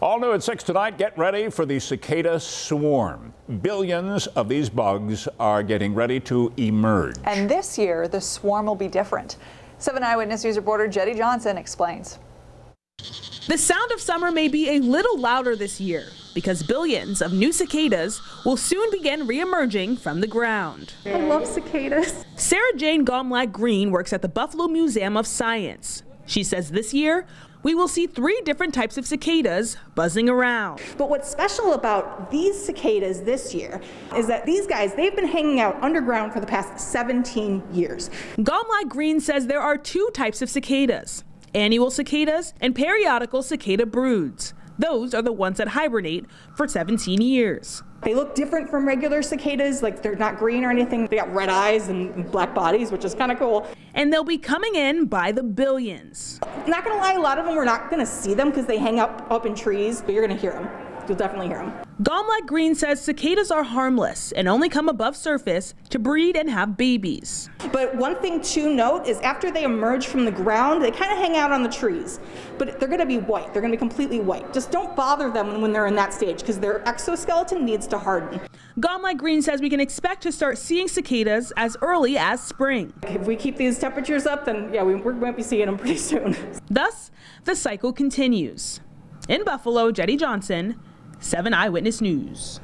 All new at 6 tonight, get ready for the cicada swarm. Billions of these bugs are getting ready to emerge. And this year, the swarm will be different. 7 Eyewitness News reporter Jetty Johnson explains. The sound of summer may be a little louder this year because billions of new cicadas will soon begin re-emerging from the ground. I love cicadas. Sarah Jane Gomlak Green works at the Buffalo Museum of Science. She says this year we will see three different types of cicadas buzzing around. But what's special about these cicadas this year is that these guys, they've been hanging out underground for the past 17 years. Gomlak Green says there are two types of cicadas, annual cicadas and periodical cicada broods. Those are the ones that hibernate for 17 years. They look different from regular cicadas, like they're not green or anything. They got red eyes and black bodies, which is kind of cool. And they'll be coming in by the billions. Not gonna lie, a lot of them we're not gonna see them because they hang up up in trees, but you're gonna hear them. You'll definitely hear them. Gomlak Green says cicadas are harmless and only come above surface to breed and have babies. But one thing to note is after they emerge from the ground, they kind of hang out on the trees. But they're going to be white. They're going to be completely white. Just don't bother them when they're in that stage because their exoskeleton needs to harden. Gomlak Green says we can expect to start seeing cicadas as early as spring. If we keep these temperatures up, then yeah, we, we might be seeing them pretty soon. Thus, the cycle continues. In Buffalo, Jetty Johnson, 7 Eyewitness News.